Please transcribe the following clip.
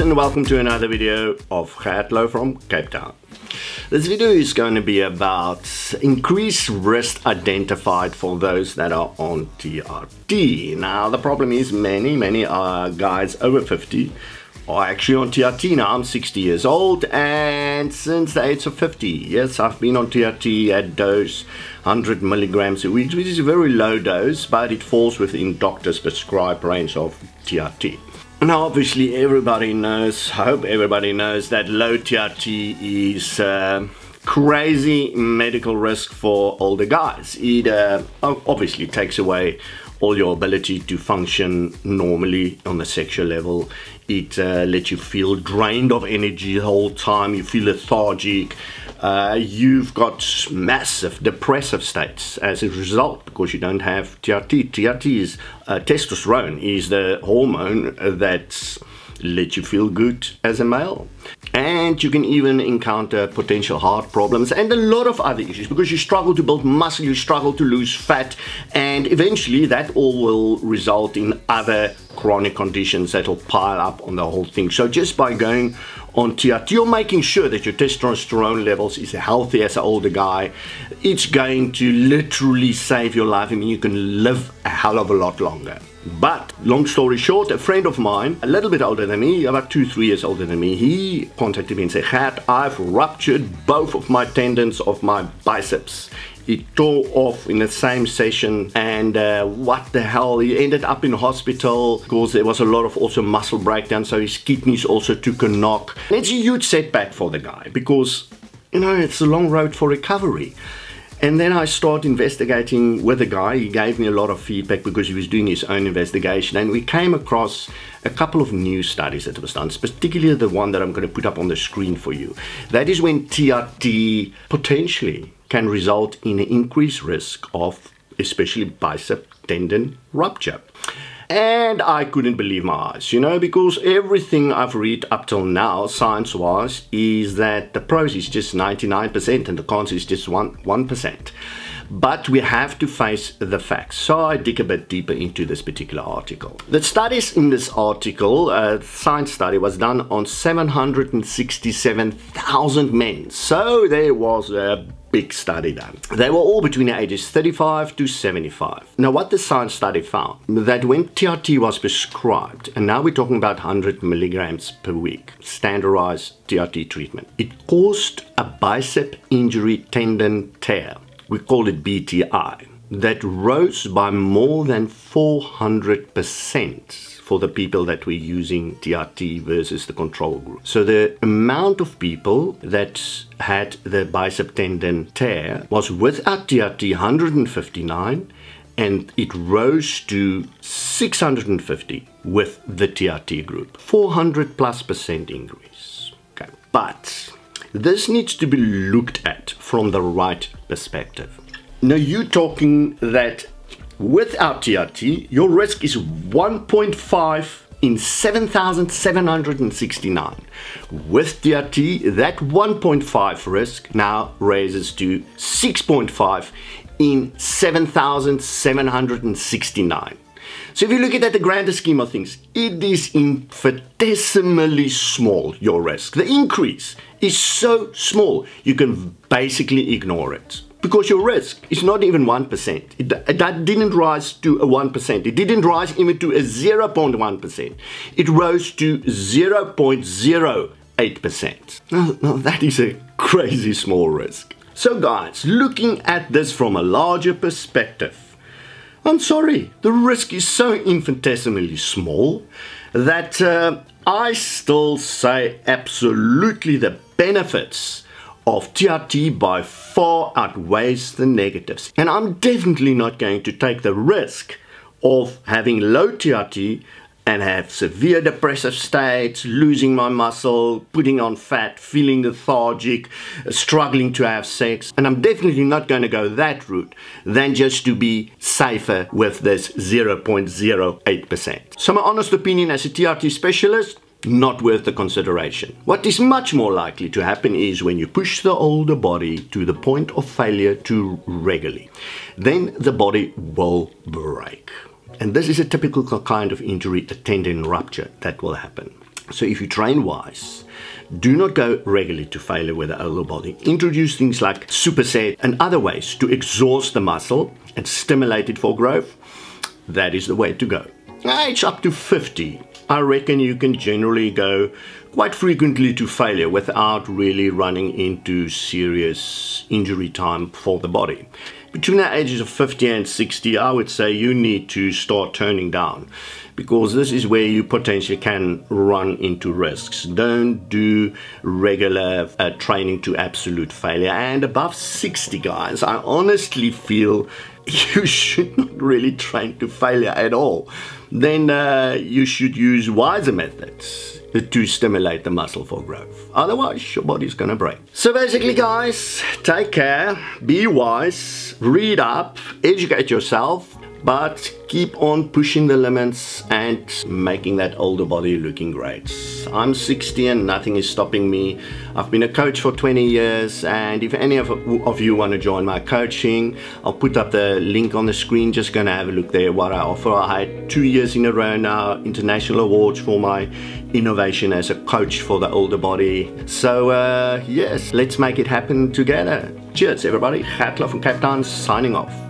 and welcome to another video of Gert Louw from Cape Town. This video is going to be about increased risk identified for those that are on TRT. Now the problem is many, many uh, guys over 50 are actually on TRT now. I'm 60 years old and since the age of 50, yes, I've been on TRT at dose 100 milligrams a week, which is a very low dose, but it falls within doctor's prescribed range of TRT. Now, obviously, everybody knows, I hope everybody knows that low TRT is uh, crazy medical risk for older guys. It uh, obviously takes away all your ability to function normally on the sexual level. It uh, lets you feel drained of energy the whole time. You feel lethargic. Uh, you've got massive depressive states as a result because you don't have TRT. TRT is uh, testosterone is the hormone that lets you feel good as a male. And you can even encounter potential heart problems and a lot of other issues because you struggle to build muscle, you struggle to lose fat, and eventually that all will result in other chronic conditions that will pile up on the whole thing. So just by going on TRT, you're making sure that your testosterone levels is healthy as an older guy. It's going to literally save your life. I mean, you can live a hell of a lot longer. But long story short, a friend of mine, a little bit older than me, about two, three years older than me, he contacted me and said, Hat, I've ruptured both of my tendons of my biceps. It tore off in the same session and uh, what the hell he ended up in hospital because there was a lot of also muscle breakdown so his kidneys also took a knock. It's a huge setback for the guy because you know it's a long road for recovery and then I started investigating with a guy. He gave me a lot of feedback because he was doing his own investigation. And we came across a couple of new studies that was done, particularly the one that I'm going to put up on the screen for you. That is when TRT potentially can result in an increased risk of especially bicep tendon rupture. And I couldn't believe my eyes, you know, because everything I've read up till now, science wise, is that the pros is just 99% and the cons is just 1%. 1%. But we have to face the facts. So I dig a bit deeper into this particular article. The studies in this article, a science study, was done on 767,000 men. So there was a big study done. They were all between the ages 35 to 75. Now what the science study found, that when TRT was prescribed, and now we're talking about 100 milligrams per week, standardized TRT treatment, it caused a bicep injury tendon tear. We call it BTI. That rose by more than 400% for the people that were using TRT versus the control group. So the amount of people that had the bicep tendon tear was without TRT 159 and it rose to 650 with the TRT group. 400 plus percent increase. Okay. But this needs to be looked at from the right perspective. Now you're talking that Without TRT, your risk is 1.5 in 7,769. With TRT, that 1.5 risk now raises to 6.5 in 7,769. So if you look at that, the grander scheme of things, it is infinitesimally small, your risk. The increase is so small, you can basically ignore it because your risk is not even 1%. It, that didn't rise to a 1%. It didn't rise even to a 0.1%. It rose to 0.08%. Now, now that is a crazy small risk. So guys, looking at this from a larger perspective, I'm sorry, the risk is so infinitesimally small that uh, I still say absolutely the benefits of TRT by far outweighs the negatives. And I'm definitely not going to take the risk of having low TRT and have severe depressive states, losing my muscle, putting on fat, feeling lethargic, struggling to have sex. And I'm definitely not going to go that route than just to be safer with this 0.08%. So my honest opinion as a TRT specialist, not worth the consideration. What is much more likely to happen is when you push the older body to the point of failure too regularly, then the body will break. And this is a typical kind of injury, a tendon rupture that will happen. So if you train wise, do not go regularly to failure with the older body. Introduce things like superset and other ways to exhaust the muscle and stimulate it for growth. That is the way to go. Age up to 50, I reckon you can generally go quite frequently to failure without really running into serious injury time for the body. Between the ages of 50 and 60, I would say you need to start turning down because this is where you potentially can run into risks. Don't do regular uh, training to absolute failure. And above 60 guys, I honestly feel you should not really train to failure at all. Then uh, you should use wiser methods to stimulate the muscle for growth. Otherwise, your body's gonna break. So basically, guys, take care, be wise, read up, educate yourself, but keep on pushing the limits and making that older body looking great. I'm 60 and nothing is stopping me. I've been a coach for 20 years and if any of, of you want to join my coaching, I'll put up the link on the screen. Just gonna have a look there what I offer. I had two years in a row now international awards for my innovation as a coach for the older body. So uh, yes, let's make it happen together. Cheers everybody. Gert Louw from Cape Town signing off.